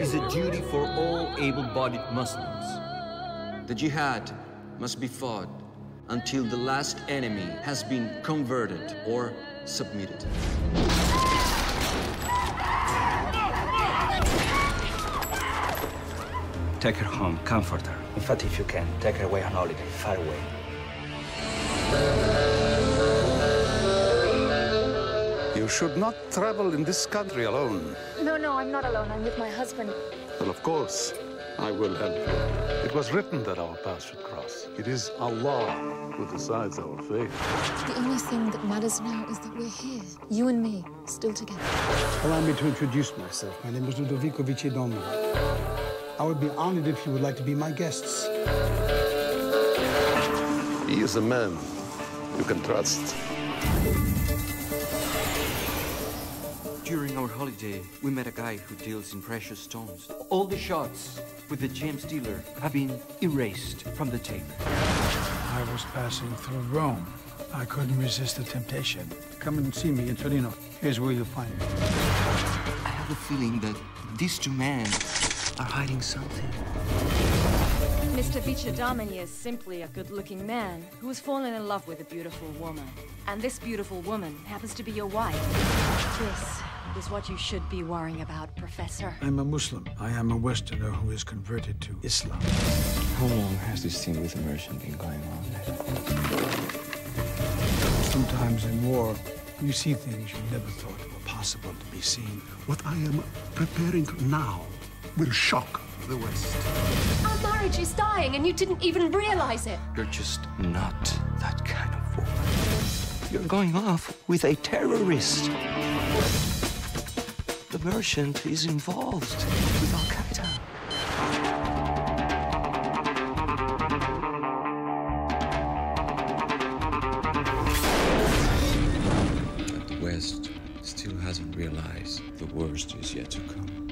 is a duty for all able-bodied Muslims. The jihad must be fought until the last enemy has been converted or submitted. Take her home, comfort her. In fact, if you can, take her away on holiday, far away. You should not travel in this country alone. No, no, I'm not alone. I'm with my husband. Well, of course, I will help you. It was written that our paths should cross. It is Allah who decides our fate. The only thing that matters now is that we're here, you and me, still together. Allow me to introduce myself. My name is Ludovico Vicedomini. I would be honored if you would like to be my guests. He is a man you can trust. During our holiday, we met a guy who deals in precious stones. All the shots with the gems dealer have been erased from the tape. I was passing through Rome. I couldn't resist the temptation. Come and see me in Torino. Here's where you'll find me. I have a feeling that these two men are hiding something. Mr. Vicedomini is simply a good-looking man who has fallen in love with a beautiful woman. And this beautiful woman happens to be your wife. This is what you should be worrying about, Professor. I'm a Muslim. I am a Westerner who is converted to Islam. How long has this thing with immersion been going on? Sometimes in war, you see things you never thought were possible to be seen. What I am preparing now will shock the West. Our marriage is dying, and you didn't even realize it. You're just not that kind of woman. You're going off with a terrorist. The merchant is involved with Al Qaeda. But the West still hasn't realized the worst is yet to come.